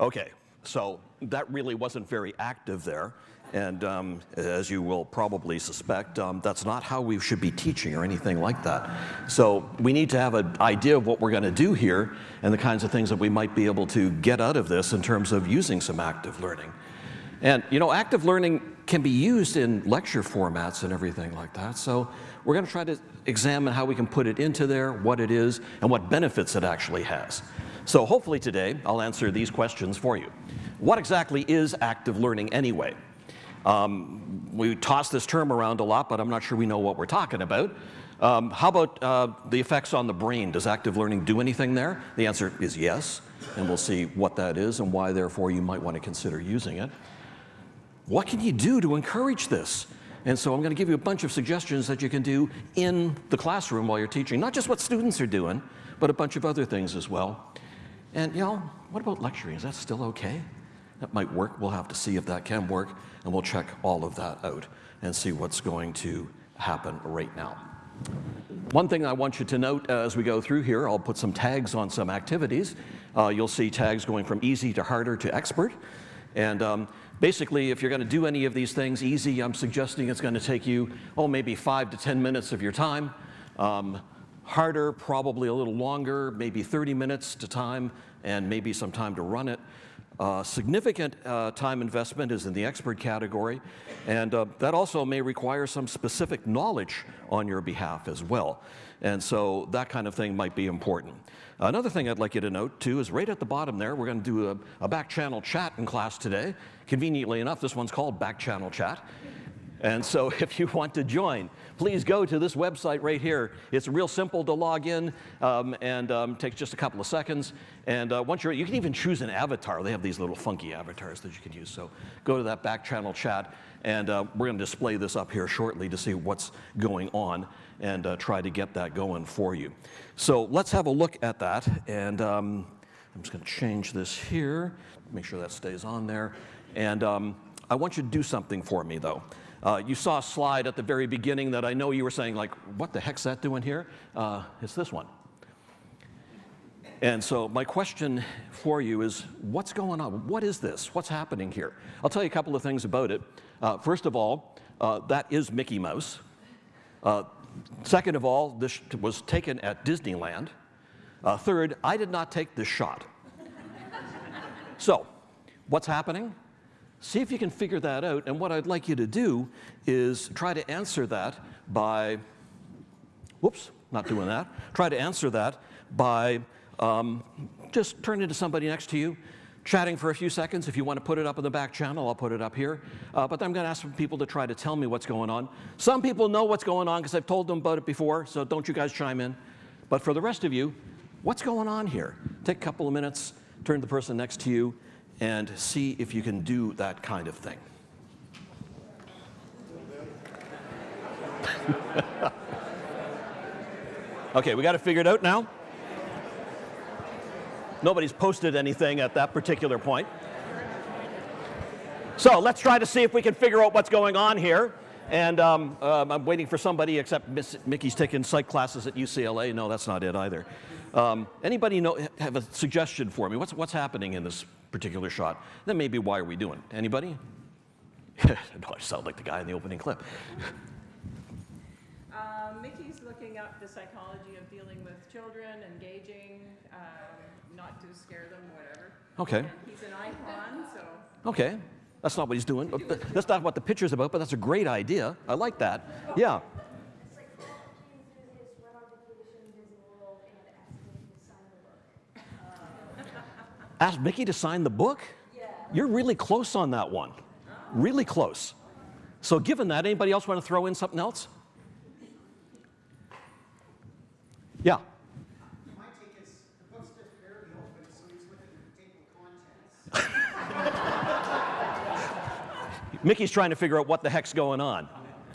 Okay, so that really wasn't very active there. And um, as you will probably suspect, um, that's not how we should be teaching or anything like that. So we need to have an idea of what we're going to do here and the kinds of things that we might be able to get out of this in terms of using some active learning. And you know, active learning can be used in lecture formats and everything like that. So we're going to try to examine how we can put it into there, what it is, and what benefits it actually has. So hopefully today I'll answer these questions for you. What exactly is active learning anyway? Um, we toss this term around a lot, but I'm not sure we know what we're talking about. Um, how about uh, the effects on the brain? Does active learning do anything there? The answer is yes, and we'll see what that is and why, therefore, you might want to consider using it. What can you do to encourage this? And so I'm going to give you a bunch of suggestions that you can do in the classroom while you're teaching, not just what students are doing, but a bunch of other things as well. And, know, what about lecturing? Is that still okay? That might work. We'll have to see if that can work, and we'll check all of that out and see what's going to happen right now. One thing I want you to note as we go through here, I'll put some tags on some activities. Uh, you'll see tags going from easy to harder to expert. And um, basically, if you're going to do any of these things easy, I'm suggesting it's going to take you, oh, maybe five to 10 minutes of your time. Um, harder, probably a little longer, maybe 30 minutes to time, and maybe some time to run it. Uh, significant uh, time investment is in the expert category, and uh, that also may require some specific knowledge on your behalf as well. And so that kind of thing might be important. Another thing I'd like you to note too is right at the bottom there, we're going to do a, a back channel chat in class today. Conveniently enough, this one's called back channel chat. And so if you want to join, please go to this website right here. It's real simple to log in um, and um, takes just a couple of seconds. And uh, once you're, you can even choose an avatar. They have these little funky avatars that you can use. So go to that back channel chat, and uh, we're going to display this up here shortly to see what's going on and uh, try to get that going for you. So let's have a look at that. And um, I'm just going to change this here, make sure that stays on there. And um, I want you to do something for me, though. Uh, you saw a slide at the very beginning that I know you were saying, like, what the heck's that doing here? Uh, it's this one. And so my question for you is, what's going on? What is this? What's happening here? I'll tell you a couple of things about it. Uh, first of all, uh, that is Mickey Mouse. Uh, second of all, this was taken at Disneyland. Uh, third, I did not take this shot. so, what's happening? See if you can figure that out. And what I'd like you to do is try to answer that by, whoops, not doing that. Try to answer that by um, just turning to somebody next to you, chatting for a few seconds. If you want to put it up in the back channel, I'll put it up here. Uh, but I'm going to ask some people to try to tell me what's going on. Some people know what's going on because I've told them about it before, so don't you guys chime in. But for the rest of you, what's going on here? Take a couple of minutes, turn to the person next to you, and see if you can do that kind of thing. okay, we got to figure it out now? Nobody's posted anything at that particular point. So let's try to see if we can figure out what's going on here. And um, um, I'm waiting for somebody, except Miss Mickey's taking psych classes at UCLA. No, that's not it either. Um, anybody know, have a suggestion for me? What's, what's happening in this particular shot? Then maybe why are we doing? Anybody? no, I sound like the guy in the opening clip. Uh, Mickey's looking up the psychology of dealing with children, engaging, um, not to scare them, whatever. Okay. And he's an icon, so. Okay. That's not what he's doing. That's not what the picture's about, but that's a great idea. I like that. Yeah. Ask Mickey to sign the book? Yeah. You're really close on that one. Really close. So given that, anybody else want to throw in something else? Yeah. My take is the book's just barely open, so he's looking at the table contents. Mickey's trying to figure out what the heck's going on.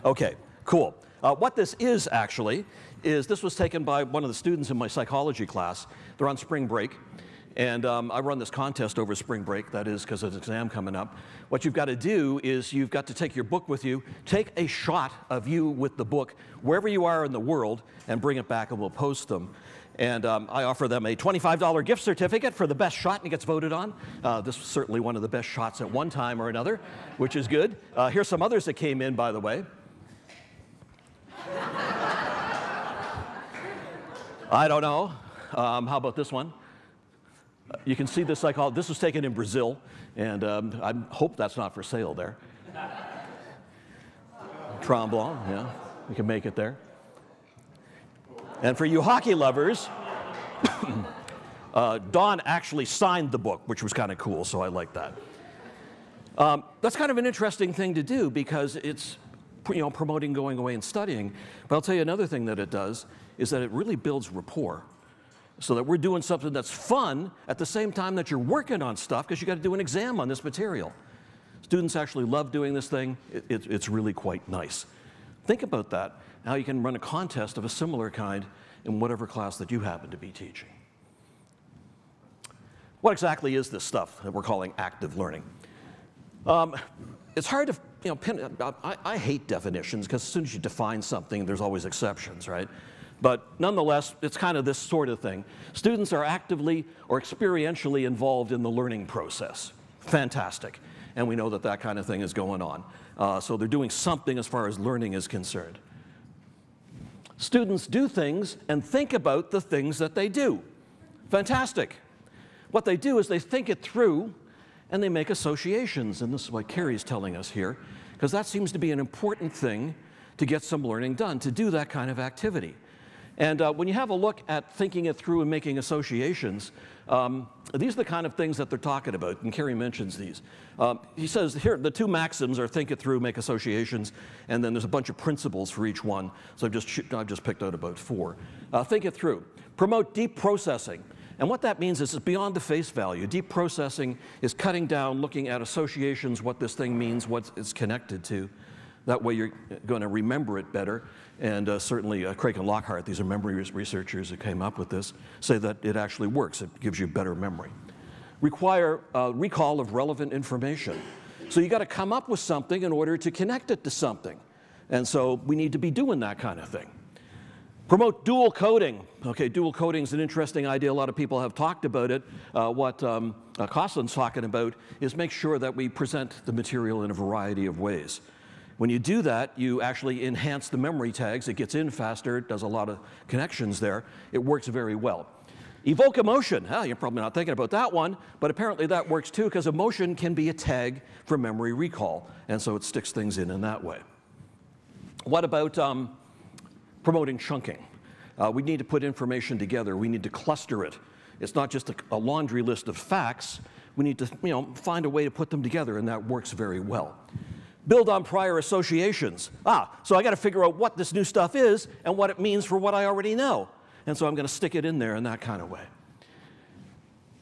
Okay, cool. Uh, what this is actually is this was taken by one of the students in my psychology class. They're on spring break, And um, I run this contest over spring break, that is because there's an exam coming up. What you've got to do is you've got to take your book with you, take a shot of you with the book wherever you are in the world, and bring it back and we'll post them. And um, I offer them a $25 gift certificate for the best shot and it gets voted on. Uh, this was certainly one of the best shots at one time or another, which is good. Uh, here's some others that came in, by the way. I don't know. Um, how about this one? You can see this psychology. This was taken in Brazil, and um, I hope that's not for sale there. Tremblant, yeah, we can make it there. And for you hockey lovers, uh, Don actually signed the book, which was kind of cool, so I like that. Um, that's kind of an interesting thing to do because it's you know, promoting going away and studying. But I'll tell you another thing that it does is that it really builds rapport so that we're doing something that's fun at the same time that you're working on stuff because you got to do an exam on this material. Students actually love doing this thing. It, it, it's really quite nice. Think about that, how you can run a contest of a similar kind in whatever class that you happen to be teaching. What exactly is this stuff that we're calling active learning? Um, it's hard to, you know, pin, I, I hate definitions because as soon as you define something, there's always exceptions, right? But nonetheless, it's kind of this sort of thing. Students are actively or experientially involved in the learning process. Fantastic. And we know that that kind of thing is going on. Uh, so they're doing something as far as learning is concerned. Students do things and think about the things that they do. Fantastic. What they do is they think it through and they make associations. And this is what Carrie's telling us here, because that seems to be an important thing to get some learning done, to do that kind of activity. And uh, when you have a look at thinking it through and making associations, um, these are the kind of things that they're talking about, and Kerry mentions these. Um, he says here, the two maxims are think it through, make associations, and then there's a bunch of principles for each one. So I've just, I've just picked out about four. Uh, think it through. Promote deep processing. And what that means is it's beyond the face value. Deep processing is cutting down, looking at associations, what this thing means, what it's connected to. That way you're going to remember it better. And uh, certainly uh, Craik and Lockhart, these are memory researchers who came up with this, say that it actually works. It gives you better memory. Require uh, recall of relevant information. So you got to come up with something in order to connect it to something. And so we need to be doing that kind of thing. Promote dual coding. Okay, dual coding is an interesting idea. A lot of people have talked about it. Uh, what um, uh, talking about is make sure that we present the material in a variety of ways. When you do that, you actually enhance the memory tags. It gets in faster, it does a lot of connections there. It works very well. Evoke emotion. You're probably not thinking about that one, but apparently that works too because emotion can be a tag for memory recall, and so it sticks things in in that way. What about um, promoting chunking? Uh, we need to put information together. We need to cluster it. It's not just a, a laundry list of facts. We need to you know, find a way to put them together, and that works very well build on prior associations. Ah, so I got to figure out what this new stuff is and what it means for what I already know. And so I'm going to stick it in there in that kind of way.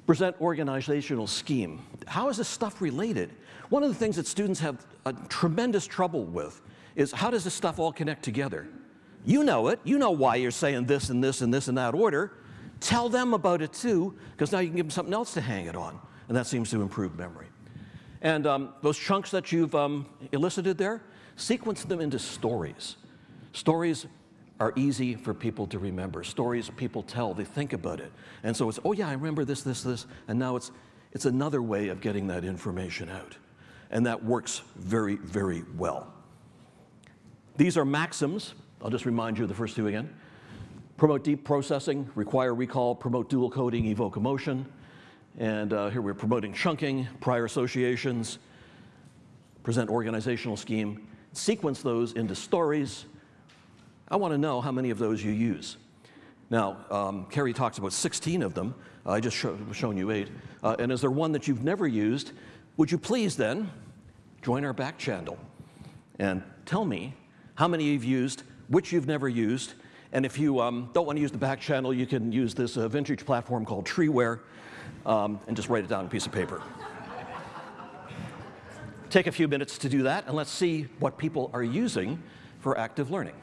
Present organizational scheme. How is this stuff related? One of the things that students have a tremendous trouble with is how does this stuff all connect together? You know it. You know why you're saying this and this and this in that order. Tell them about it too, because now you can give them something else to hang it on. And that seems to improve memory. And um, those chunks that you've um, elicited there, sequence them into stories. Stories are easy for people to remember. Stories people tell, they think about it. And so it's, oh yeah, I remember this, this, this. And now it's, it's another way of getting that information out. And that works very, very well. These are maxims. I'll just remind you of the first two again. Promote deep processing, require recall, promote dual coding, evoke emotion. And uh, here we're promoting chunking, prior associations, present organizational scheme, sequence those into stories. I want to know how many of those you use. Now, um, Carrie talks about 16 of them. I just show, shown you eight. Uh, and is there one that you've never used? Would you please then join our back channel and tell me how many you've used, which you've never used, and if you um, don't want to use the back channel, you can use this uh, vintage platform called Treeware um, and just write it down on a piece of paper. Take a few minutes to do that, and let's see what people are using for active learning.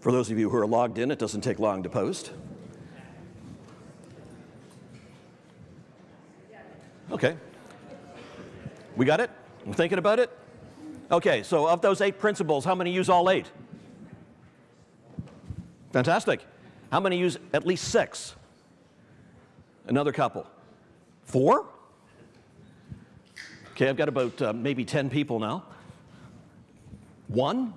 For those of you who are logged in, it doesn't take long to post. Okay. We got it? I'm thinking about it? Okay, so of those eight principles, how many use all eight? Fantastic. How many use at least six? Another couple. Four? Okay, I've got about uh, maybe 10 people now. One?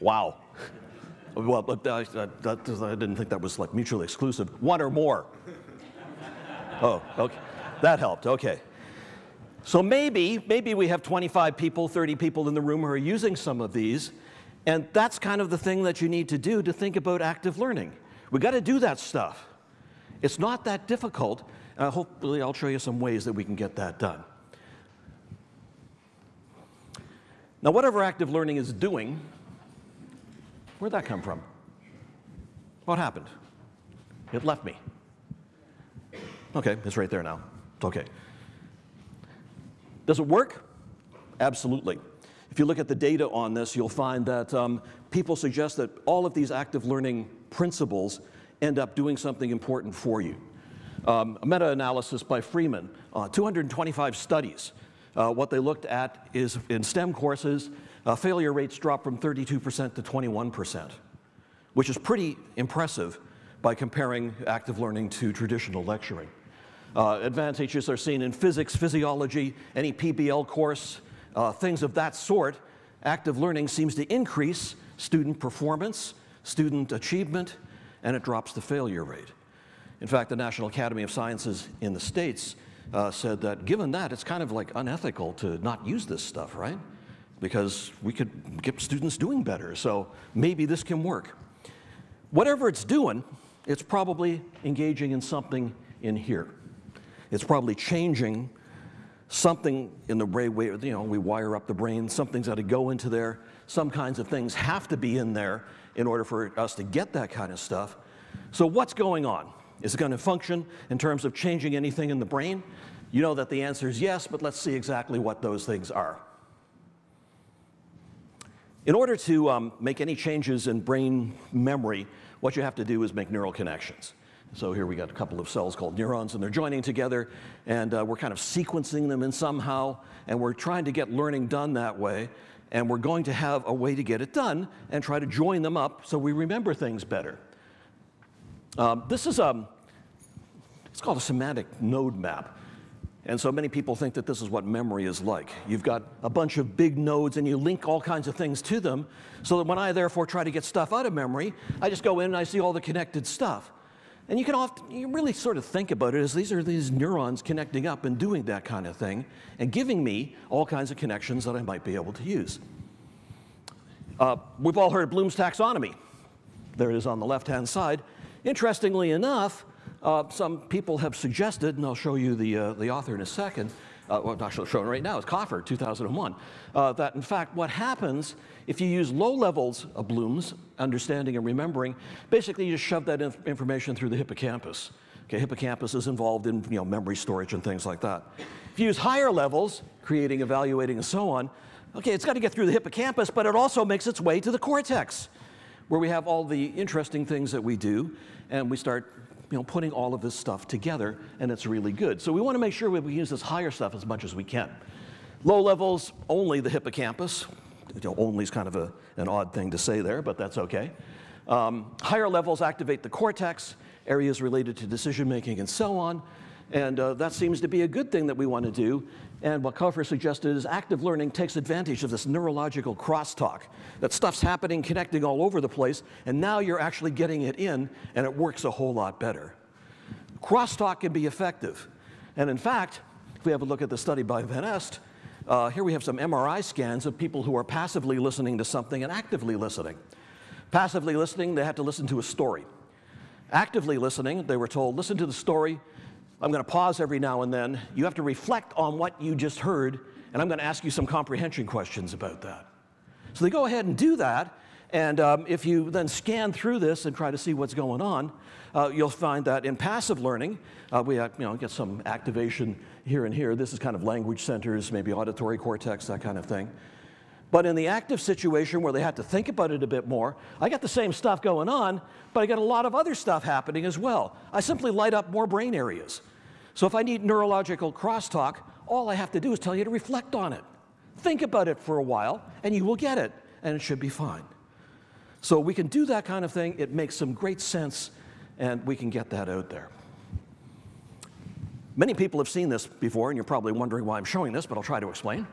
Wow. Well, but, uh, that, I didn't think that was like mutually exclusive. One or more. Oh, okay. That helped. Okay. So maybe, maybe we have 25 people, 30 people in the room who are using some of these, and that's kind of the thing that you need to do to think about active learning. We got to do that stuff. It's not that difficult. Uh, hopefully, I'll show you some ways that we can get that done. Now, whatever active learning is doing, where'd that come from? What happened? It left me. Okay, it's right there now. It's okay. Does it work? Absolutely. If you look at the data on this, you'll find that um, people suggest that all of these active learning principles end up doing something important for you. Um, a meta-analysis by Freeman, uh, 225 studies. Uh, what they looked at is in STEM courses, uh, failure rates dropped from 32% to 21%, which is pretty impressive by comparing active learning to traditional lecturing. Uh, advantages are seen in physics, physiology, any PBL course, uh, things of that sort. Active learning seems to increase student performance, student achievement, and it drops the failure rate. In fact, the National Academy of Sciences in the States uh, said that given that, it's kind of like unethical to not use this stuff, right? Because we could get students doing better, so maybe this can work. Whatever it's doing, it's probably engaging in something in here. It's probably changing something in the way, we, you know, we wire up the brain, something's got to go into there. Some kinds of things have to be in there in order for us to get that kind of stuff. So what's going on? Is it going to function in terms of changing anything in the brain? You know that the answer is yes, but let's see exactly what those things are. In order to um, make any changes in brain memory, what you have to do is make neural connections. So here we got a couple of cells called neurons, and they're joining together, and uh, we're kind of sequencing them in somehow, and we're trying to get learning done that way, and we're going to have a way to get it done and try to join them up so we remember things better. Um, this is a, um, it's called a semantic node map. And so many people think that this is what memory is like. You've got a bunch of big nodes and you link all kinds of things to them so that when I therefore try to get stuff out of memory, I just go in and I see all the connected stuff. And you can often, you really sort of think about it as these are these neurons connecting up and doing that kind of thing and giving me all kinds of connections that I might be able to use. Uh, we've all heard Bloom's taxonomy. There it is on the left-hand side. Interestingly enough, uh, some people have suggested, and I'll show you the, uh, the author in a second, uh, well, not showing right now, is Coffer, 2001, uh, that in fact what happens if you use low levels of Bloom's, understanding and remembering, basically you just shove that inf information through the hippocampus. Okay, hippocampus is involved in you know, memory storage and things like that. If you use higher levels, creating, evaluating, and so on, okay, it's got to get through the hippocampus, but it also makes its way to the cortex, where we have all the interesting things that we do, and we start you know, putting all of this stuff together, and it's really good. So we want to make sure we use this higher stuff as much as we can. Low levels, only the hippocampus. You know, only is kind of a, an odd thing to say there, but that's okay. Um, higher levels activate the cortex, areas related to decision making and so on. And uh, that seems to be a good thing that we want to do. And what Coffer suggested is active learning takes advantage of this neurological crosstalk. That stuff's happening, connecting all over the place, and now you're actually getting it in, and it works a whole lot better. Crosstalk can be effective. And in fact, if we have a look at the study by Van Est, uh, here we have some MRI scans of people who are passively listening to something and actively listening. Passively listening, they had to listen to a story. Actively listening, they were told, listen to the story, I'm going to pause every now and then. You have to reflect on what you just heard, and I'm going to ask you some comprehension questions about that. So they go ahead and do that, and um, if you then scan through this and try to see what's going on, uh, you'll find that in passive learning, uh, we you know, get some activation here and here. This is kind of language centers, maybe auditory cortex, that kind of thing. But in the active situation where they had to think about it a bit more, I got the same stuff going on, but I got a lot of other stuff happening as well. I simply light up more brain areas. So if I need neurological crosstalk, all I have to do is tell you to reflect on it. Think about it for a while, and you will get it, and it should be fine. So we can do that kind of thing. It makes some great sense, and we can get that out there. Many people have seen this before, and you're probably wondering why I'm showing this, but I'll try to explain.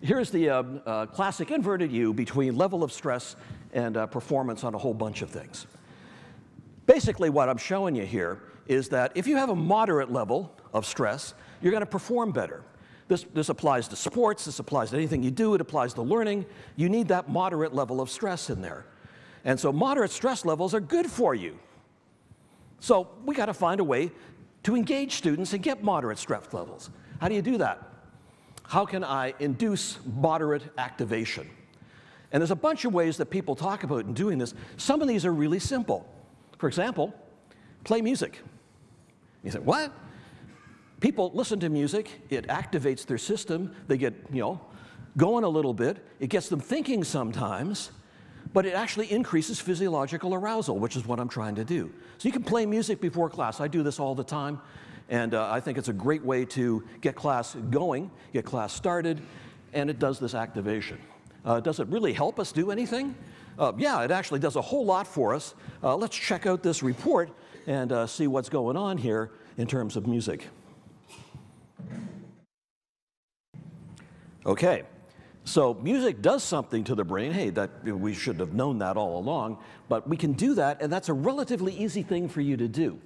Here's the uh, uh, classic inverted U between level of stress and uh, performance on a whole bunch of things. Basically, what I'm showing you here is that if you have a moderate level of stress, you're going to perform better. This, this applies to sports, this applies to anything you do, it applies to learning. You need that moderate level of stress in there. And so, moderate stress levels are good for you. So, we got to find a way to engage students and get moderate stress levels. How do you do that? How can I induce moderate activation? And there's a bunch of ways that people talk about in doing this. Some of these are really simple. For example, play music. You say, what? People listen to music, it activates their system, they get, you know, going a little bit, it gets them thinking sometimes, but it actually increases physiological arousal, which is what I'm trying to do. So you can play music before class. I do this all the time, and uh, I think it's a great way to get class going, get class started, and it does this activation. Uh, does it really help us do anything? Uh, yeah, it actually does a whole lot for us. Uh, let's check out this report and uh, see what's going on here in terms of music. Okay, so music does something to the brain. Hey, that we should have known that all along, but we can do that, and that's a relatively easy thing for you to do.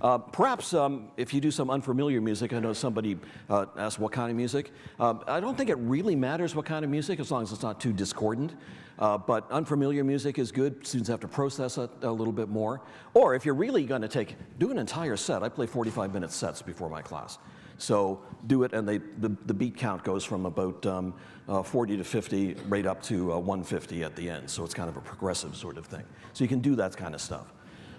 Uh, perhaps um, if you do some unfamiliar music, I know somebody uh, asked what kind of music. Um, I don't think it really matters what kind of music as long as it's not too discordant. Uh, but unfamiliar music is good. Students have to process it a little bit more. Or if you're really going to take, do an entire set. I play 45 minute sets before my class. So do it, and they, the, the beat count goes from about um, uh, 40 to 50 right up to uh, 150 at the end. So it's kind of a progressive sort of thing. So you can do that kind of stuff.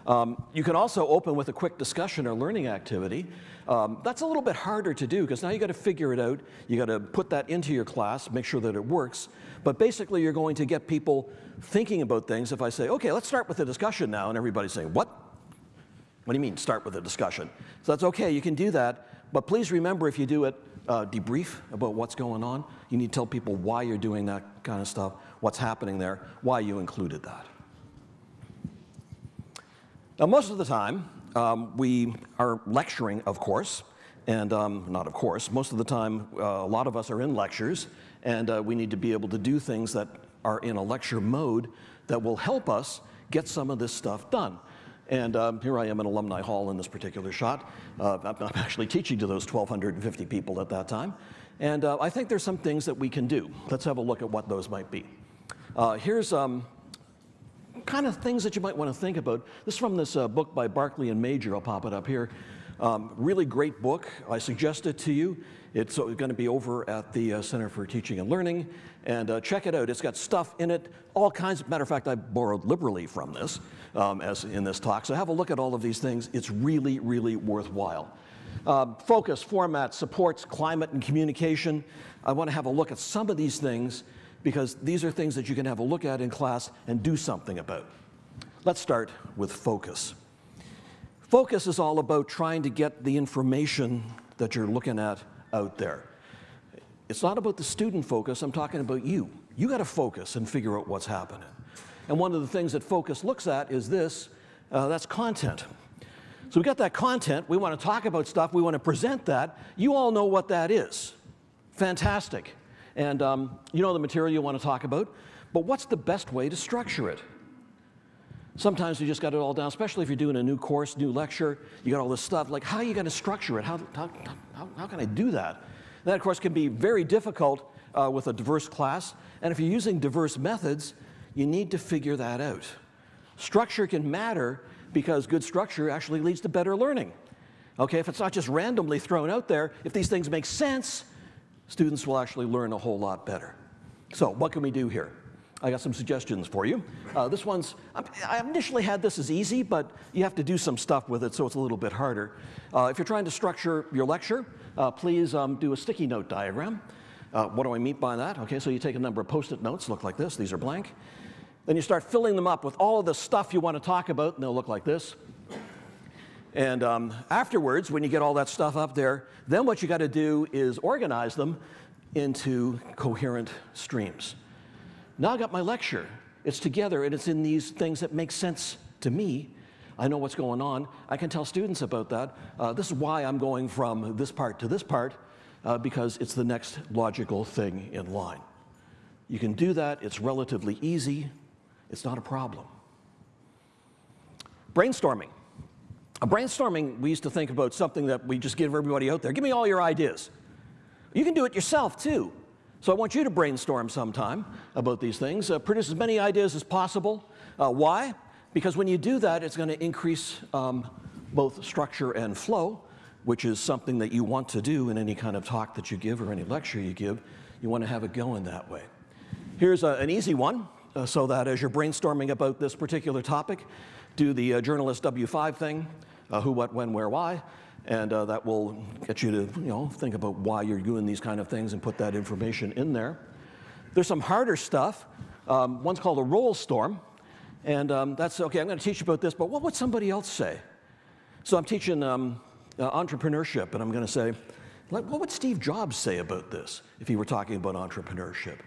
Um, you can also open with a quick discussion or learning activity. Um, that's a little bit harder to do because now you got to figure it out. You got to put that into your class, make sure that it works. But basically, you're going to get people thinking about things. If I say, okay, let's start with a discussion now, and everybody's saying, what? What do you mean, start with a discussion? So that's okay, you can do that. But please remember if you do it, uh, debrief about what's going on. You need to tell people why you're doing that kind of stuff, what's happening there, why you included that. Now, most of the time, um, we are lecturing, of course, and um, not of course, most of the time, uh, a lot of us are in lectures, and uh, we need to be able to do things that are in a lecture mode that will help us get some of this stuff done. And um, here I am in Alumni Hall in this particular shot. Uh, I'm actually teaching to those 1,250 people at that time. And uh, I think there's some things that we can do. Let's have a look at what those might be. Uh, here's um, kind of things that you might want to think about. This is from this uh, book by Barkley and Major. I'll pop it up here. Um, really great book. I suggest it to you. It's uh, going to be over at the uh, Center for Teaching and Learning. And uh, check it out. It's got stuff in it, all kinds. Of, matter of fact, I borrowed liberally from this um, as in this talk. So have a look at all of these things. It's really, really worthwhile. Uh, focus, format, supports, climate, and communication. I want to have a look at some of these things because these are things that you can have a look at in class and do something about. Let's start with focus. Focus is all about trying to get the information that you're looking at out there. It's not about the student focus, I'm talking about you. You got to focus and figure out what's happening. And one of the things that focus looks at is this uh, that's content. So we got that content, we want to talk about stuff, we want to present that. You all know what that is. Fantastic. And um, you know the material you want to talk about, but what's the best way to structure it? Sometimes you just got it all down, especially if you're doing a new course, new lecture, you got all this stuff. Like, how are you going to structure it? How, how, how, how, can I do that? That, of course, can be very difficult uh, with a diverse class. And if you're using diverse methods, you need to figure that out. Structure can matter because good structure actually leads to better learning. Okay, if it's not just randomly thrown out there, if these things make sense, students will actually learn a whole lot better. So, what can we do here? I got some suggestions for you. Uh, this one's, I initially had this as easy, but you have to do some stuff with it, so it's a little bit harder. Uh, if you're trying to structure your lecture, uh, please um, do a sticky note diagram. Uh, what do I mean by that? Okay, so you take a number of post it notes, look like this, these are blank. Then you start filling them up with all of the stuff you want to talk about, and they'll look like this. And um, afterwards, when you get all that stuff up there, then what you got to do is organize them into coherent streams. Now I got my lecture. It's together and it's in these things that make sense to me. I know what's going on. I can tell students about that. Uh, this is why I'm going from this part to this part, uh, because it's the next logical thing in line. You can do that, it's relatively easy, it's not a problem. Brainstorming. A brainstorming, we used to think about something that we just give everybody out there. Give me all your ideas. You can do it yourself too. So I want you to brainstorm sometime about these things. Uh, produce as many ideas as possible. Uh, why? Because when you do that, it's going to increase um, both structure and flow, which is something that you want to do in any kind of talk that you give or any lecture you give. You want to have it going that way. Here's a, an easy one, uh, so that as you're brainstorming about this particular topic, do the uh, journalist W5 thing, uh, who, what, when, where, why, and uh, that will get you to you know, think about why you're doing these kind of things and put that information in there. There's some harder stuff. Um, one's called a role storm, and um, that's okay. I'm going to teach you about this, but what would somebody else say? So I'm teaching um, uh, entrepreneurship, and I'm going to say, what would Steve Jobs say about this if he were talking about entrepreneurship?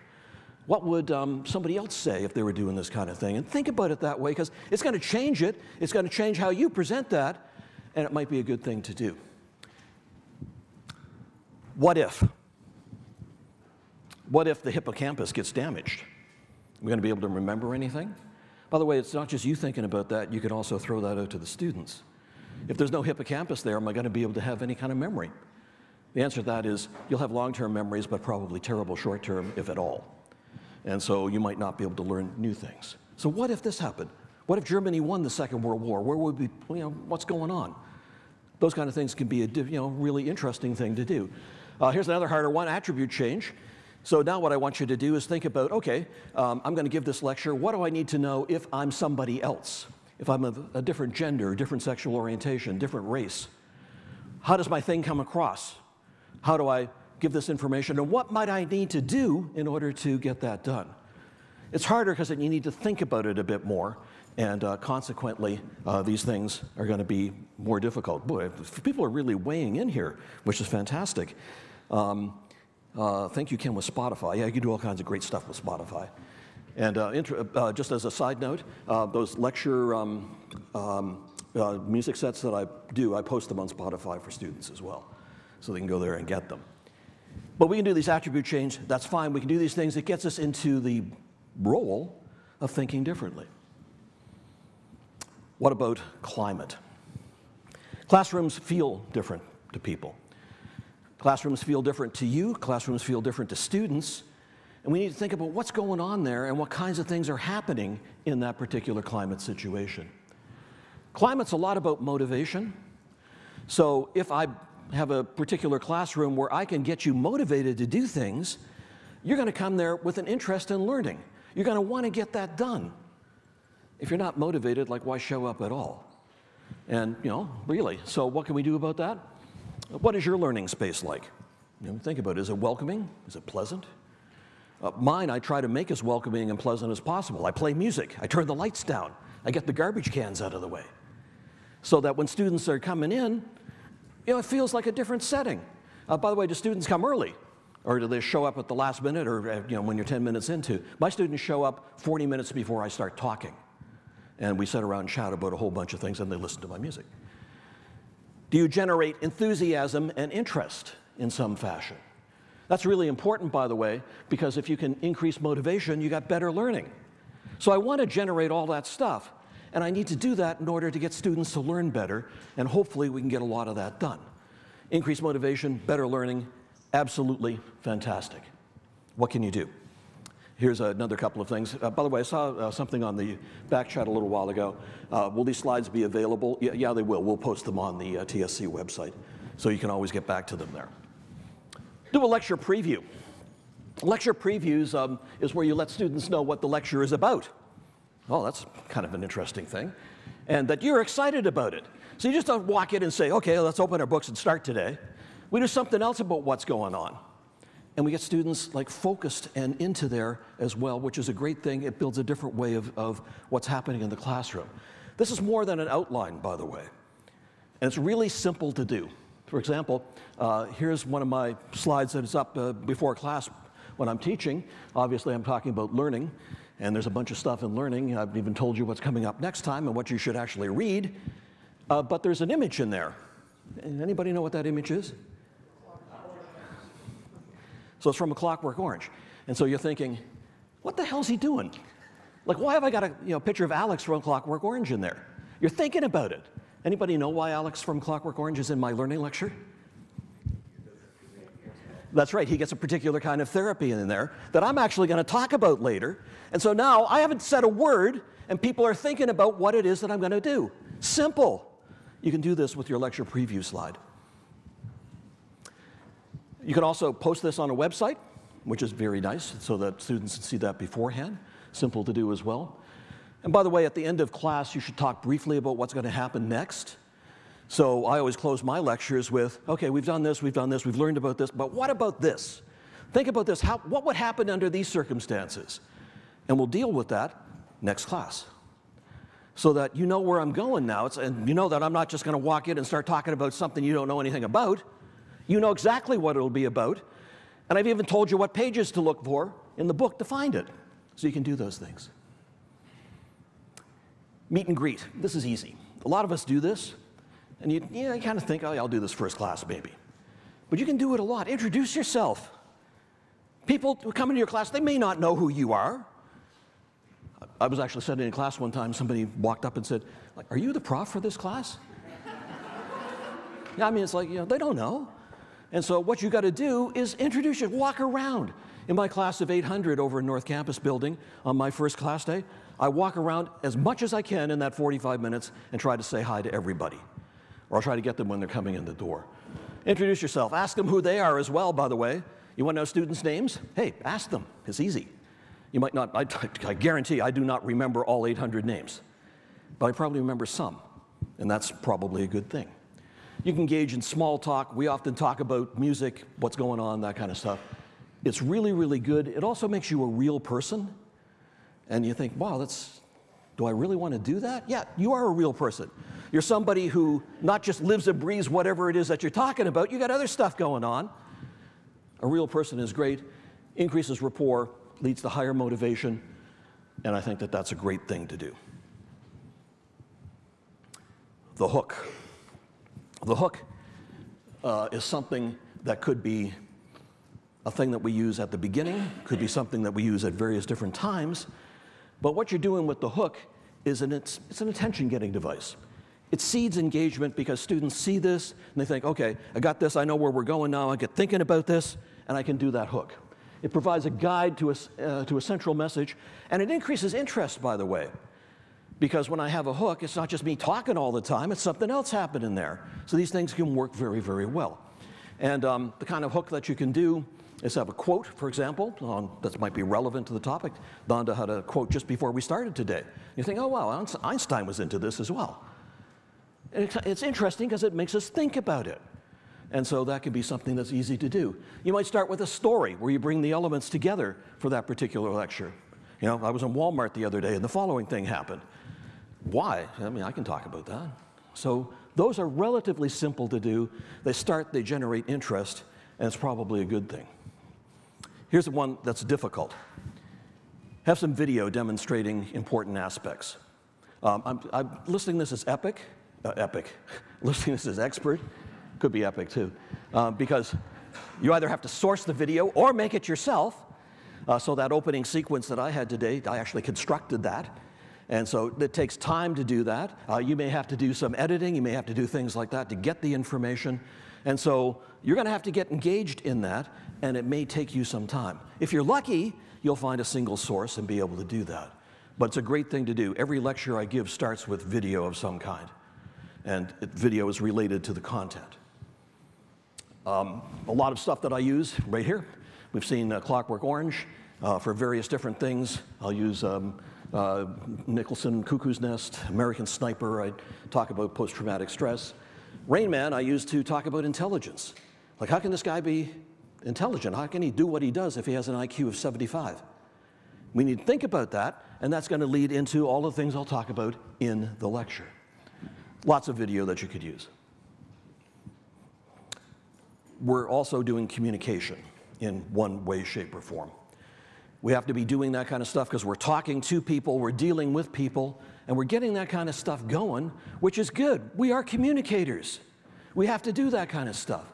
What would um, somebody else say if they were doing this kind of thing? And think about it that way because it's going to change it. It's going to change how you present that, and it might be a good thing to do. What if? What if the hippocampus gets damaged? We're going to be able to remember anything? By the way, it's not just you thinking about that, you can also throw that out to the students. If there's no hippocampus there, am I going to be able to have any kind of memory? The answer to that is you'll have long term memories, but probably terrible short term, if at all. And so you might not be able to learn new things. So, what if this happened? What if Germany won the Second World War? Where would we, you know, what's going on? Those kind of things can be a you know, really interesting thing to do. Uh, here's another harder one attribute change. So now what I want you to do is think about okay, um, I'm going to give this lecture. What do I need to know if I'm somebody else? If I'm a different gender, different sexual orientation, different race? How does my thing come across? How do I give this information? And what might I need to do in order to get that done? It's harder because you need to think about it a bit more and uh, consequently, uh, these things are going to be more difficult. Boy, people are really weighing in here, which is fantastic. Um, uh, thank you, Kim, with Spotify. Yeah, you can do all kinds of great stuff with Spotify. And uh, uh, just as a side note, uh, those lecture um, um, music sets that I do, I post them on Spotify for students as well, so they can go there and get them. But we can do these attribute change, that's fine. We can do these things. It gets us into the role of thinking differently. What about climate? Classrooms feel different to people. Classrooms feel different to you, classrooms feel different to students, and we need to think about what's going on there and what kinds of things are happening in that particular climate situation. Climate's a lot about motivation. So if I have a particular classroom where I can get you motivated to do things, you're going to come there with an interest in learning. You're going to want to get that done. If you're not motivated, like why show up at all? And, you know, really, so what can we do about that? What is your learning space like? You know, think about it. Is it welcoming? Is it pleasant? Uh, mine, I try to make as welcoming and pleasant as possible. I play music. I turn the lights down. I get the garbage cans out of the way. So that when students are coming in, you know, it feels like a different setting. Uh, by the way, do students come early? Or do they show up at the last minute or uh, you know, when you're 10 minutes into? My students show up 40 minutes before I start talking and we sit around and chat about a whole bunch of things, and they listen to my music. Do you generate enthusiasm and interest in some fashion? That's really important, by the way, because if you can increase motivation, you got better learning. So I want to generate all that stuff, and I need to do that in order to get students to learn better, and hopefully we can get a lot of that done. Increased motivation, better learning, absolutely fantastic. What can you do? Here's another couple of things. Uh, by the way, I saw uh, something on the back chat a little while ago. Uh, will these slides be available? Yeah, yeah, they will. We'll post them on the uh, TSC website, so you can always get back to them there. Do a lecture preview. Lecture previews um, is where you let students know what the lecture is about. Oh, that's kind of an interesting thing. And that you're excited about it. So you just don't walk in and say, okay, let's open our books and start today. We do something else about what's going on. And we get students like focused and into there as well, which is a great thing. It builds a different way of, of what's happening in the classroom. This is more than an outline, by the way, and it's really simple to do. For example, uh, here's one of my slides that is up uh, before class when I'm teaching. Obviously, I'm talking about learning, and there's a bunch of stuff in learning. I've even told you what's coming up next time and what you should actually read. Uh, but there's an image in there. Anybody know what that image is? So it's from A Clockwork Orange. And so you're thinking, what the hell's he doing? Like, why have I got a you know, picture of Alex from Clockwork Orange in there? You're thinking about it. Anybody know why Alex from Clockwork Orange is in my learning lecture? That's right, he gets a particular kind of therapy in there that I'm actually going to talk about later. And so now I haven't said a word, and people are thinking about what it is that I'm going to do. Simple. You can do this with your lecture preview slide. You can also post this on a website, which is very nice, so that students can see that beforehand. Simple to do as well. And by the way, at the end of class, you should talk briefly about what's going to happen next. So I always close my lectures with, okay, we've done this, we've done this, we've learned about this, but what about this? Think about this. How, what would happen under these circumstances? And we'll deal with that next class. So that you know where I'm going now, it's, and you know that I'm not just going to walk in and start talking about something you don't know anything about. You know exactly what it'll be about. And I've even told you what pages to look for in the book to find it. So you can do those things. Meet and greet. This is easy. A lot of us do this, and you, you, know, you kind of think, oh, yeah, I'll do this first class maybe. But you can do it a lot. Introduce yourself. People who come into your class, they may not know who you are. I was actually sitting in class one time, somebody walked up and said, like, Are you the prof for this class? yeah, I mean, it's like, you know, they don't know. And so what you got to do is introduce you, walk around. In my class of 800 over in North Campus building on my first class day, I walk around as much as I can in that 45 minutes and try to say hi to everybody. Or I'll try to get them when they're coming in the door. Introduce yourself. Ask them who they are as well, by the way. You want to know students' names? Hey, ask them. It's easy. You might not, I, I guarantee I do not remember all 800 names, but I probably remember some, and that's probably a good thing. You can engage in small talk. We often talk about music, what's going on, that kind of stuff. It's really, really good. It also makes you a real person. And you think, wow, that's, do I really want to do that? Yeah, you are a real person. You're somebody who not just lives and breathes whatever it is that you're talking about, you got other stuff going on. A real person is great, increases rapport, leads to higher motivation, and I think that that's a great thing to do. The hook. The hook uh, is something that could be a thing that we use at the beginning, could be something that we use at various different times. But what you're doing with the hook is an, it's, it's an attention getting device. It seeds engagement because students see this and they think, okay, I got this, I know where we're going now, I get thinking about this, and I can do that hook. It provides a guide to a, uh, to a central message, and it increases interest, by the way. Because when I have a hook, it's not just me talking all the time, it's something else happening there. So these things can work very, very well. And um, the kind of hook that you can do is have a quote, for example, on, that might be relevant to the topic. Donda had a quote just before we started today. You think, oh, wow, Einstein was into this as well. And it's interesting because it makes us think about it. And so that can be something that's easy to do. You might start with a story where you bring the elements together for that particular lecture. You know, I was in Walmart the other day and the following thing happened. Why? I mean, I can talk about that. So those are relatively simple to do. They start, they generate interest, and it's probably a good thing. Here's the one that's difficult. Have some video demonstrating important aspects. Um, I'm, I'm, listing this as epic, uh, epic, listing this as expert, could be epic too, uh, because you either have to source the video or make it yourself. Uh, so that opening sequence that I had today, I actually constructed that. And so it takes time to do that. Uh, you may have to do some editing, you may have to do things like that to get the information. And so you're going to have to get engaged in that, and it may take you some time. If you're lucky, you'll find a single source and be able to do that. But it's a great thing to do. Every lecture I give starts with video of some kind, and it, video is related to the content. Um, a lot of stuff that I use right here. We've seen uh, Clockwork Orange uh, for various different things. I'll use um, uh, Nicholson, Cuckoo's Nest, American Sniper. I talk about post-traumatic stress. Rain Man I use to talk about intelligence. Like, how can this guy be intelligent. How can he do what he does if he has an IQ of 75? We need to think about that, and that's going to lead into all the things I'll talk about in the lecture. Lots of video that you could use. We're also doing communication in one way, shape, or form. We have to be doing that kind of stuff because we're talking to people, we're dealing with people, and we're getting that kind of stuff going, which is good. We are communicators. We have to do that kind of stuff.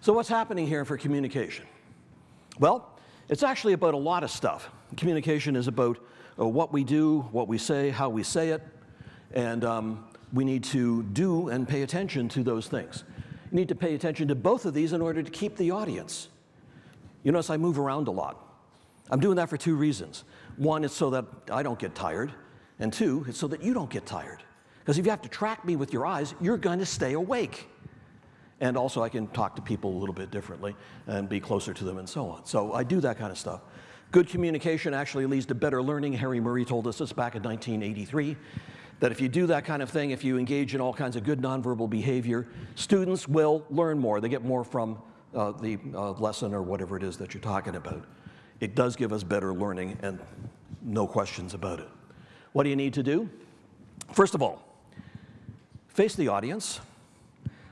So, what's happening here for communication? Well, it's actually about a lot of stuff. Communication is about uh, what we do, what we say, how we say it, and um, we need to do and pay attention to those things. You need to pay attention to both of these in order to keep the audience. You notice I move around a lot. I'm doing that for two reasons. One, it's so that I don't get tired, and two, it's so that you don't get tired. Because if you have to track me with your eyes, you're going to stay awake. And also, I can talk to people a little bit differently and be closer to them and so on. So, I do that kind of stuff. Good communication actually leads to better learning. Harry Murray told us this back in 1983 that if you do that kind of thing, if you engage in all kinds of good nonverbal behavior, students will learn more. They get more from uh, the uh, lesson or whatever it is that you're talking about. It does give us better learning, and no questions about it. What do you need to do? First of all, face the audience.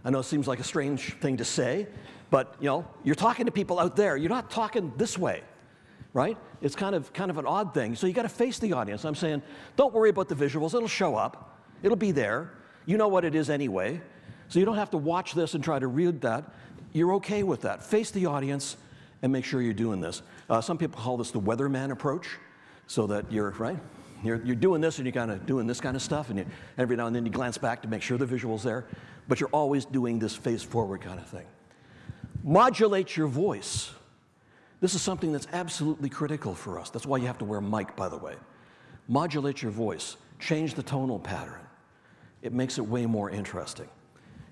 I know it seems like a strange thing to say, but you know, you're talking to people out there. You're not talking this way, right? It's kind of kind of an odd thing. So you got to face the audience. I'm saying, don't worry about the visuals. It'll show up. It'll be there. You know what it is anyway. So you don't have to watch this and try to read that. You're okay with that. Face the audience and make sure you're doing this. Uh, some people call this the weatherman approach, so that you're right. You're, you're doing this and you're kind of doing this kind of stuff, and you, every now and then you glance back to make sure the visual's there, but you're always doing this face forward kind of thing. Modulate your voice. This is something that's absolutely critical for us. That's why you have to wear a mic, by the way. Modulate your voice, change the tonal pattern. It makes it way more interesting.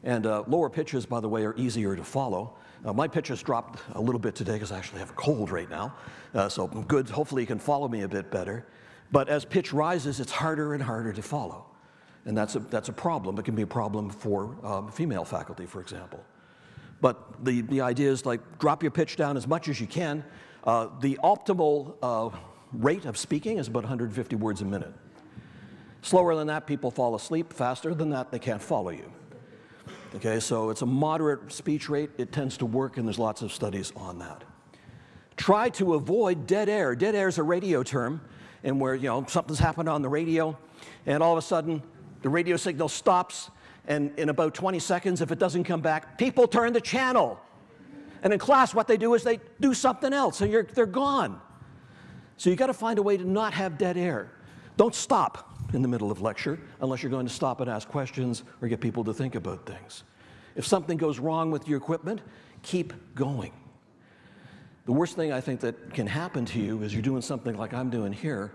And uh, lower pitches, by the way, are easier to follow. Uh, my pitch has dropped a little bit today because I actually have a cold right now. Uh, so good. Hopefully, you can follow me a bit better. But as pitch rises, it's harder and harder to follow. And that's a, that's a problem. It can be a problem for um, female faculty, for example. But the, the idea is like drop your pitch down as much as you can. Uh, the optimal uh, rate of speaking is about 150 words a minute. Slower than that, people fall asleep. Faster than that, they can't follow you. Okay, so it's a moderate speech rate. It tends to work, and there's lots of studies on that. Try to avoid dead air. Dead air is a radio term, and where you know something's happened on the radio, and all of a sudden the radio signal stops, and in about 20 seconds, if it doesn't come back, people turn the channel. And in class, what they do is they do something else, and they're gone. So you got to find a way to not have dead air. Don't stop in the middle of lecture unless you're going to stop and ask questions or get people to think about things. If something goes wrong with your equipment, keep going. The worst thing I think that can happen to you is you're doing something like I'm doing here,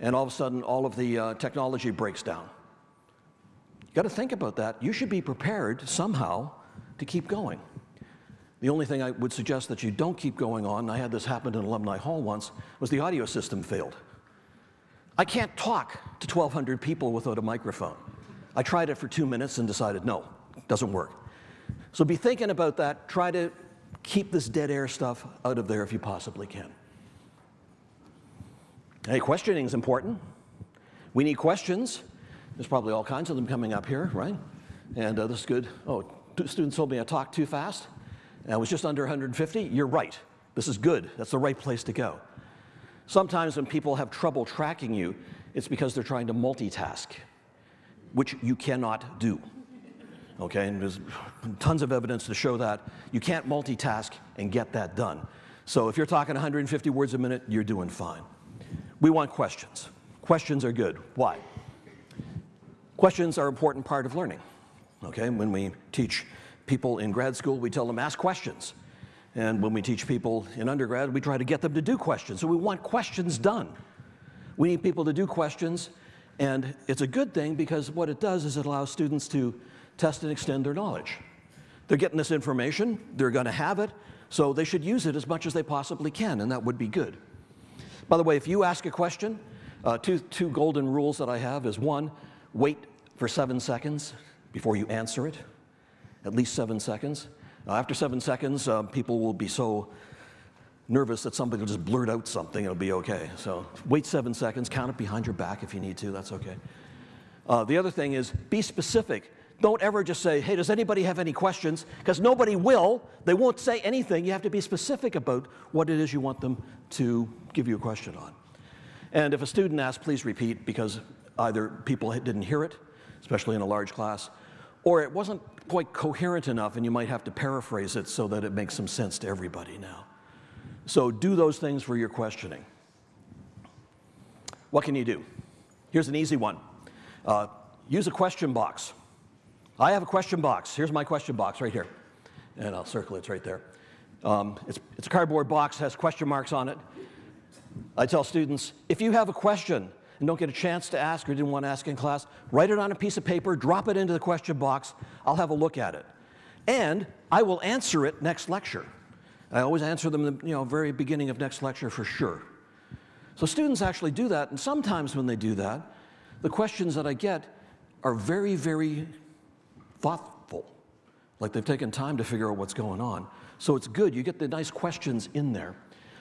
and all of a sudden all of the uh, technology breaks down. You got to think about that. You should be prepared somehow to keep going. The only thing I would suggest that you don't keep going on, I had this happen in Alumni Hall once, was the audio system failed. I can't talk to 1,200 people without a microphone. I tried it for two minutes and decided, no, it doesn't work. So be thinking about that. Try to keep this dead air stuff out of there if you possibly can. Hey, questioning is important. We need questions. There's probably all kinds of them coming up here, right? And uh, this is good. Oh, students told me I talked too fast. I was just under 150. You're right. This is good. That's the right place to go. Sometimes when people have trouble tracking you, it's because they're trying to multitask, which you cannot do. Okay, and there's tons of evidence to show that you can't multitask and get that done. So if you're talking 150 words a minute, you're doing fine. We want questions. Questions are good. Why? Questions are an important part of learning. Okay, when we teach people in grad school, we tell them ask questions. And when we teach people in undergrad, we try to get them to do questions. So we want questions done. We need people to do questions, and it's a good thing because what it does is it allows students to test and extend their knowledge. They're getting this information, they're going to have it, so they should use it as much as they possibly can, and that would be good. By the way, if you ask a question, uh, two, two golden rules that I have is one, wait for seven seconds before you answer it, at least seven seconds. After seven seconds, uh, people will be so nervous that somebody will just blurt out something, it'll be okay. So wait seven seconds, count it behind your back if you need to, that's okay. Uh, the other thing is be specific. Don't ever just say, hey, does anybody have any questions? Because nobody will. They won't say anything. You have to be specific about what it is you want them to give you a question on. And if a student asks, please repeat because either people didn't hear it, especially in a large class, or it wasn't quite coherent enough and you might have to paraphrase it so that it makes some sense to everybody now. So do those things for your questioning. What can you do? Here's an easy one. Uh, use a question box. I have a question box. Here's my question box right here. And I'll circle it, it's right there. Um, it's, it's a cardboard box, has question marks on it. I tell students, if you have a question and don't get a chance to ask or didn't want to ask in class, write it on a piece of paper, drop it into the question box. I'll have a look at it. And I will answer it next lecture. I always answer them the you know, very beginning of next lecture for sure. So students actually do that, and sometimes when they do that, the questions that I get are very, very thoughtful. Like they've taken time to figure out what's going on. So it's good. You get the nice questions in there.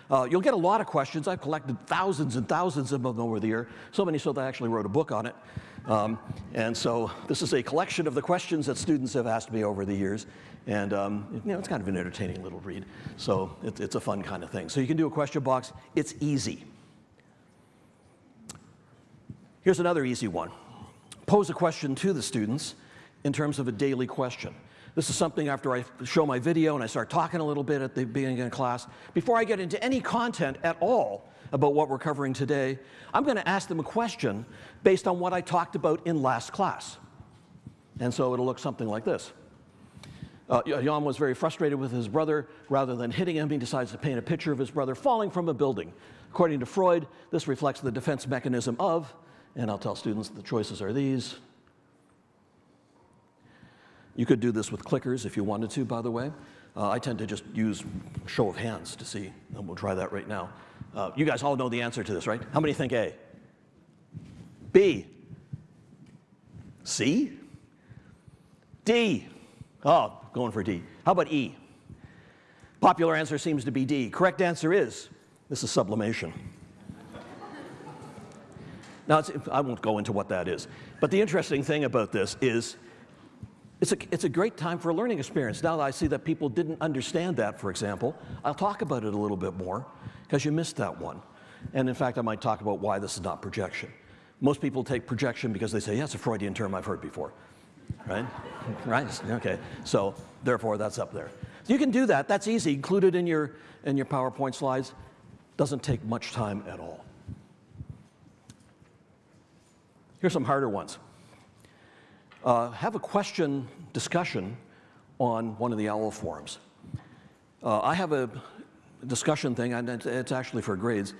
Uh, you'll get a lot of questions. I've collected thousands and thousands of them over the year, so many so that I actually wrote a book on it. Um, and so this is a collection of the questions that students have asked me over the years. And um, you know, it's kind of an entertaining little read. So it, it's a fun kind of thing. So you can do a question box. It's easy. Here's another easy one. Pose a question to the students in terms of a daily question. This is something after I show my video and I start talking a little bit at the beginning of class. Before I get into any content at all about what we're covering today, I'm going to ask them a question based on what I talked about in last class. And so it'll look something like this. Uh, Jan was very frustrated with his brother. Rather than hitting him, he decides to paint a picture of his brother falling from a building. According to Freud, this reflects the defense mechanism of, and I'll tell students the choices are these you could do this with clickers if you wanted to, by the way. Uh, I tend to just use show of hands to see, and we'll try that right now. Uh, you guys all know the answer to this, right? How many think A? B? C? D? Oh, going for D. How about E? Popular answer seems to be D. Correct answer is this is sublimation. now, I won't go into what that is, but the interesting thing about this is it's a, it's a great time for a learning experience. Now that I see that people didn't understand that, for example, I'll talk about it a little bit more because you missed that one. And in fact, I might talk about why this is not projection. Most people take projection because they say, yeah, it's a Freudian term I've heard before, right? right, okay. So therefore, that's up there. So you can do that. That's easy. Include it in your, in your PowerPoint slides. Doesn't take much time at all. Here's some harder ones uh, have a question discussion on one of the OWL forums. Uh, I have a discussion thing, and it's actually for grades,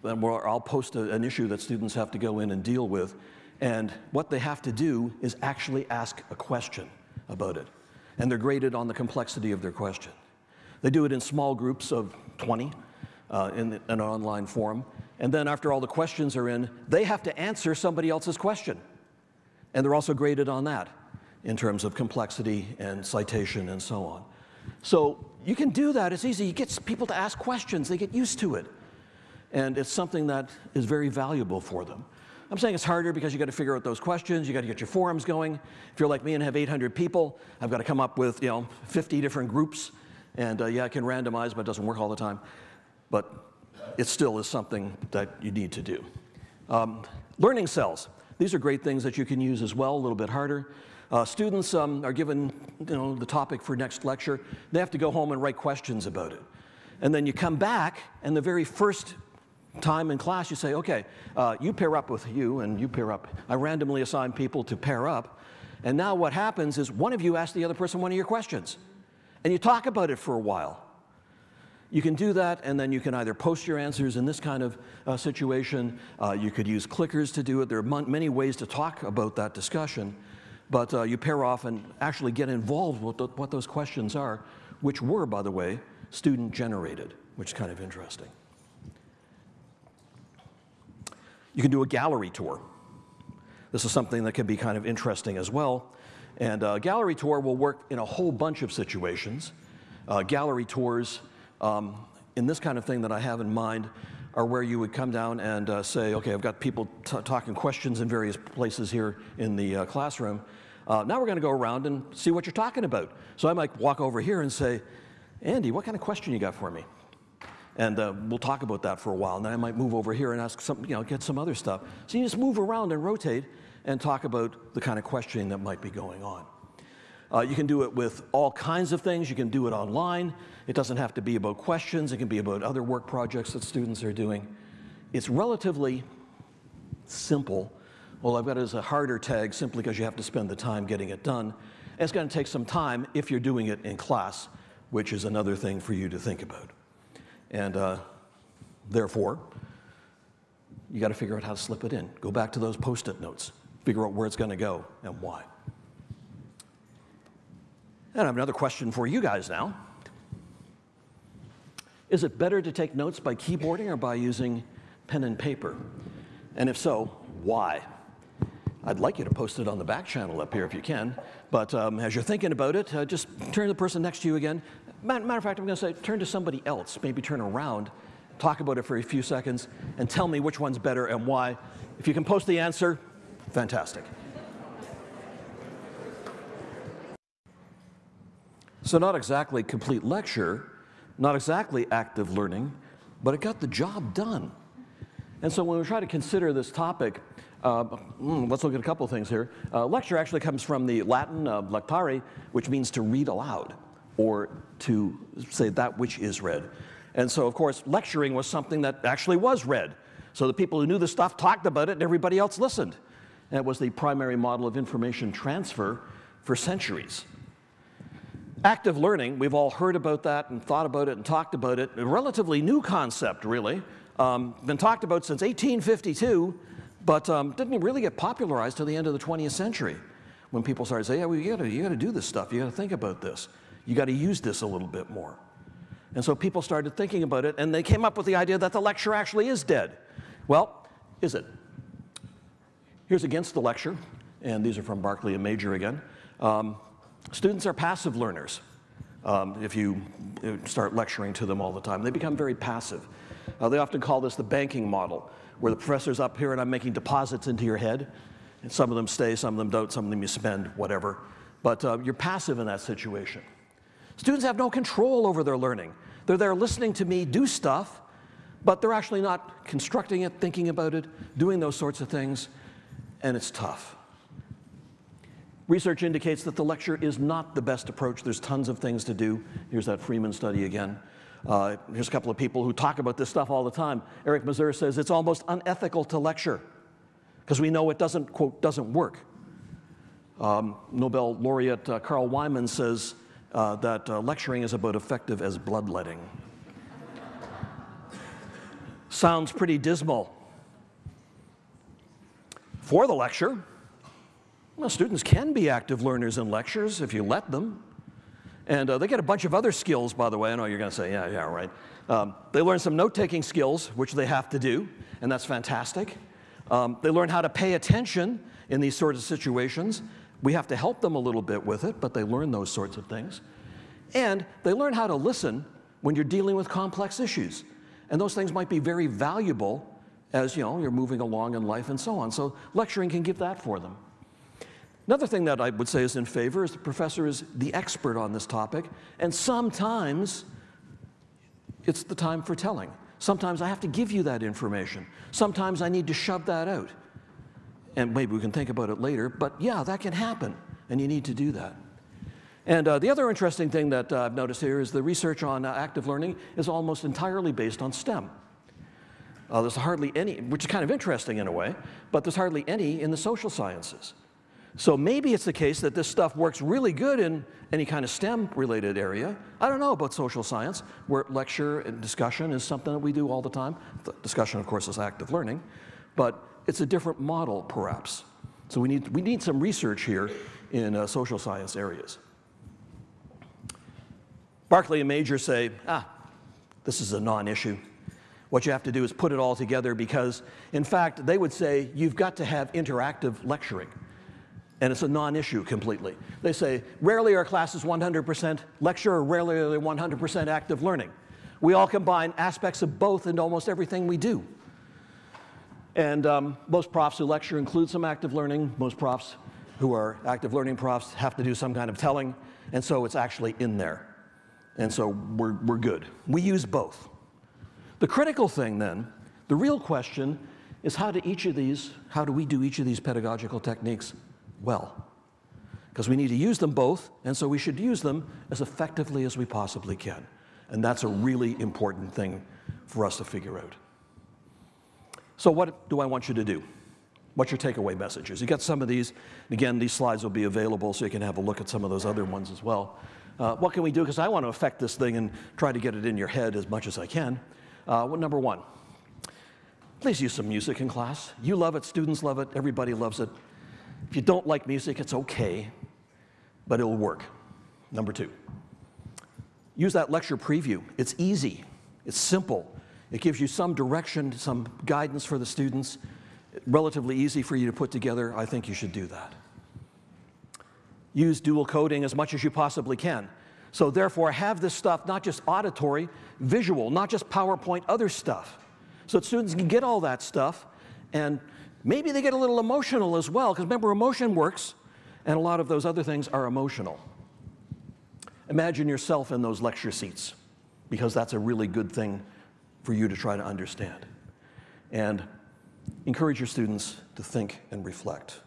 where I'll post a, an issue that students have to go in and deal with. And what they have to do is actually ask a question about it. And they're graded on the complexity of their question. They do it in small groups of 20 uh, in an online forum. And then after all the questions are in, they have to answer somebody else's question. And they're also graded on that in terms of complexity and citation and so on. So you can do that. It's easy. You get people to ask questions. They get used to it. And it's something that is very valuable for them. I'm saying it's harder because you got to figure out those questions. You got to get your forums going. If you're like me and have 800 people, I've got to come up with you know 50 different groups. And uh, yeah, I can randomize, but it doesn't work all the time. But it still is something that you need to do. Um, learning cells. These are great things that you can use as well, a little bit harder. Uh, students um, are given you know, the topic for next lecture. They have to go home and write questions about it. And then you come back, and the very first time in class, you say, okay, uh, you pair up with you, and you pair up. I randomly assign people to pair up. And now what happens is one of you asks the other person one of your questions. And you talk about it for a while. You can do that, and then you can either post your answers in this kind of uh, situation. Uh, you could use clickers to do it. There are many ways to talk about that discussion, but uh, you pair off and actually get involved with what those questions are, which were, by the way, student generated, which is kind of interesting. You can do a gallery tour. This is something that can be kind of interesting as well. And a gallery tour will work in a whole bunch of situations. Uh, gallery tours, um, in this kind of thing that I have in mind, are where you would come down and uh, say, okay, I've got people talking questions in various places here in the uh, classroom. Uh, now we're going to go around and see what you're talking about. So I might walk over here and say, Andy, what kind of question you got for me? And uh, we'll talk about that for a while. And then I might move over here and ask some, you know, get some other stuff. So you just move around and rotate and talk about the kind of questioning that might be going on. Uh, you can do it with all kinds of things. You can do it online. It doesn't have to be about questions. It can be about other work projects that students are doing. It's relatively simple. All I've got is a harder tag simply because you have to spend the time getting it done. And it's going to take some time if you're doing it in class, which is another thing for you to think about. And uh, therefore, you got to figure out how to slip it in. Go back to those post it notes, figure out where it's going to go and why. And I have another question for you guys now. Is it better to take notes by keyboarding or by using pen and paper? And if so, why? I'd like you to post it on the back channel up here if you can. But um, as you're thinking about it, uh, just turn to the person next to you again. Matter, matter of fact, I'm going to say turn to somebody else, maybe turn around, talk about it for a few seconds, and tell me which one's better and why. If you can post the answer, fantastic. So, not exactly complete lecture, not exactly active learning, but it got the job done. And so, when we try to consider this topic, uh, mm, let's look at a couple things here. Uh, lecture actually comes from the Latin uh, lectare, which means to read aloud or to say that which is read. And so, of course, lecturing was something that actually was read. So the people who knew the stuff talked about it and everybody else listened. And it was the primary model of information transfer for centuries. Active learning, we've all heard about that and thought about it and talked about it. A relatively new concept, really. Um, been talked about since 1852, but um, didn't really get popularized till the end of the 20th century when people started saying, yeah, well, you gotta, you gotta do this stuff, you gotta think about this, you gotta use this a little bit more. And so people started thinking about it, and they came up with the idea that the lecture actually is dead. Well, is it? Here's against the lecture, and these are from Barkley and Major again. Um, Students are passive learners. Um, if you start lecturing to them all the time, they become very passive. Uh, they often call this the banking model, where the professor's up here and I'm making deposits into your head. And some of them stay, some of them don't, some of them you spend, whatever. But uh, you're passive in that situation. Students have no control over their learning. They're there listening to me do stuff, but they're actually not constructing it, thinking about it, doing those sorts of things, and it's tough. Research indicates that the lecture is not the best approach. There's tons of things to do. Here's that Freeman study again. Uh, here's a couple of people who talk about this stuff all the time. Eric Mazur says it's almost unethical to lecture because we know it doesn't, quote, doesn't work. Um, Nobel laureate uh, Carl Wieman says uh, that uh, lecturing is about effective as bloodletting. Sounds pretty dismal. For the lecture, well, students can be active learners in lectures if you let them. And uh, they get a bunch of other skills, by the way. I know you're going to say, yeah, yeah, right. Um, they learn some note taking skills, which they have to do, and that's fantastic. Um, they learn how to pay attention in these sorts of situations. We have to help them a little bit with it, but they learn those sorts of things. And they learn how to listen when you're dealing with complex issues. And those things might be very valuable as you know, you're moving along in life and so on. So lecturing can give that for them. Another thing that I would say is in favor is the professor is the expert on this topic, and sometimes it's the time for telling. Sometimes I have to give you that information. Sometimes I need to shove that out. And maybe we can think about it later, but yeah, that can happen, and you need to do that. And uh, the other interesting thing that uh, I've noticed here is the research on uh, active learning is almost entirely based on STEM. Uh, there's hardly any, which is kind of interesting in a way, but there's hardly any in the social sciences. So maybe it's the case that this stuff works really good in any kind of STEM related area. I don't know about social science, where lecture and discussion is something that we do all the time. The discussion, of course, is active learning, but it's a different model, perhaps. So we need, we need some research here in uh, social science areas. Barkley and Major say, ah, this is a non issue. What you have to do is put it all together because, in fact, they would say you've got to have interactive lecturing. And it's a non issue completely. They say, rarely are classes 100% lecture, or rarely are they 100% active learning. We all combine aspects of both into almost everything we do. And um, most profs who lecture include some active learning. Most profs who are active learning profs have to do some kind of telling, and so it's actually in there. And so we're, we're good. We use both. The critical thing then, the real question, is how do each of these, how do we do each of these pedagogical techniques well? Because we need to use them both, and so we should use them as effectively as we possibly can. And that's a really important thing for us to figure out. So, what do I want you to do? What's your takeaway messages? You got some of these. Again, these slides will be available so you can have a look at some of those other ones as well. Uh, what can we do? Because I want to affect this thing and try to get it in your head as much as I can. Uh, well, number one, please use some music in class. You love it, students love it, everybody loves it. If you don't like music, it's okay, but it'll work. Number two, use that lecture preview. It's easy, it's simple, it gives you some direction, some guidance for the students. Relatively easy for you to put together. I think you should do that. Use dual coding as much as you possibly can. So, therefore, have this stuff not just auditory, visual, not just PowerPoint, other stuff. So that students can get all that stuff and maybe they get a little emotional as well, because remember, emotion works, and a lot of those other things are emotional. Imagine yourself in those lecture seats, because that's a really good thing for you to try to understand. And encourage your students to think and reflect.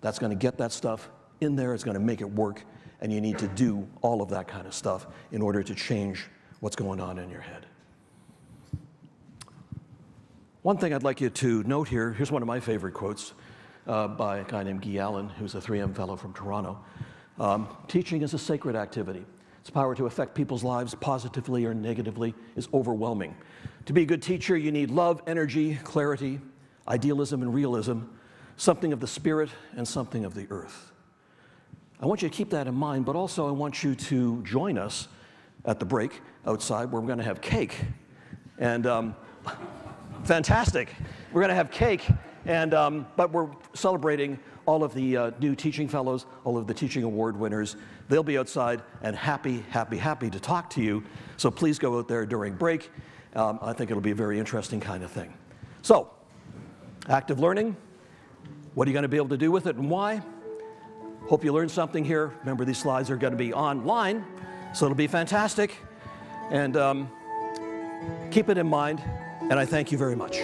That's going to get that stuff in there, it's going to make it work, and you need to do all of that kind of stuff in order to change what's going on in your head. One thing I'd like you to note here here's one of my favorite quotes uh, by a guy named Guy Allen, who's a 3M fellow from Toronto. Um, Teaching is a sacred activity. Its power to affect people's lives positively or negatively is overwhelming. To be a good teacher, you need love, energy, clarity, idealism, and realism, something of the spirit and something of the earth. I want you to keep that in mind, but also I want you to join us at the break outside where we're going to have cake. And um, fantastic. We're going to have cake, and, um, but we're celebrating all of the uh, new teaching fellows, all of the teaching award winners. They'll be outside and happy, happy, happy to talk to you. So please go out there during break. Um, I think it'll be a very interesting kind of thing. So, active learning, what are you going to be able to do with it and why? Hope you learned something here. Remember, these slides are going to be online, so it'll be fantastic. And um, keep it in mind, and I thank you very much.